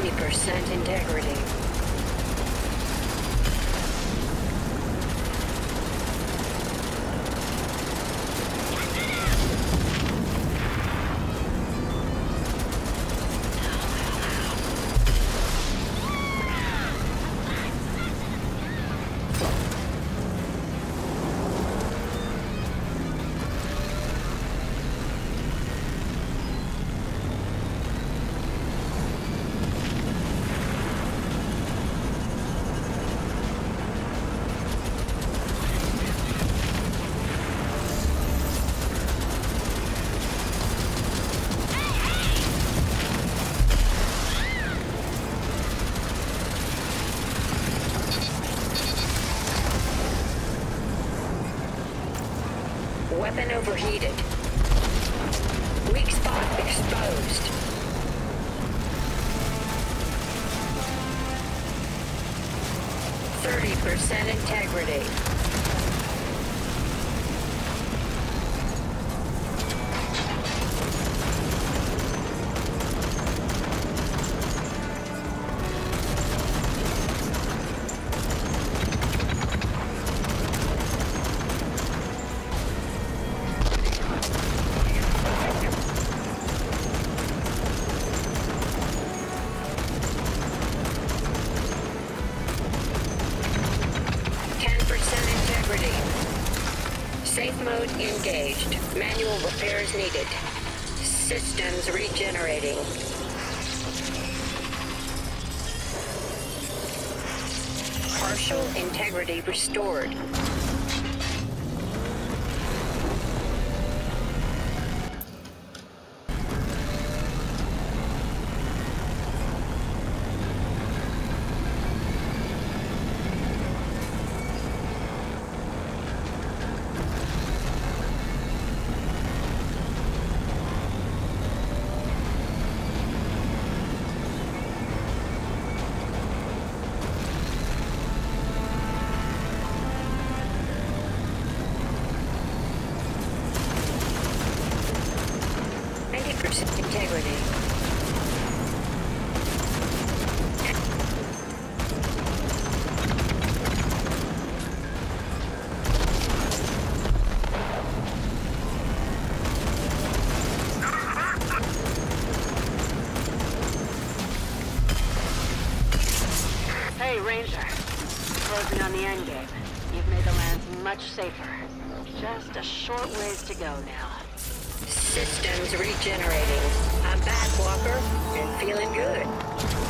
70% integrity. Weapon overheated. Weak spot exposed. Thirty percent integrity. Safe mode engaged. Manual repairs needed. Systems regenerating. Partial integrity restored. Ninety percent integrity. Hey, Ranger. Closing on the end game. You've made the lands much safer. Just a short ways to go now. Systems regenerating. I'm back, Walker, and feeling good.